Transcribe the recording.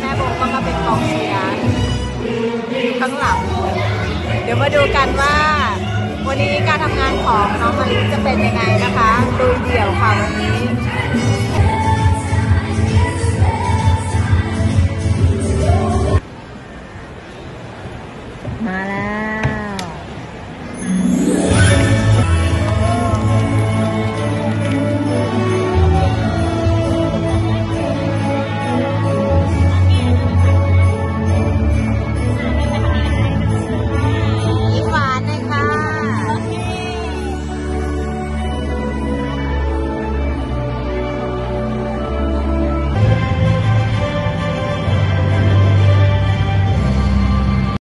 แม่โบก็มาเป็นกองเชียร์อยู่ข้างหลัง เดี๋ยวมาดูกันว่า วันนี้การทำงานของน้องมาริจะเป็นยังไงนะคะดูเดี่ยวค่ะวันนี้มาแล้ว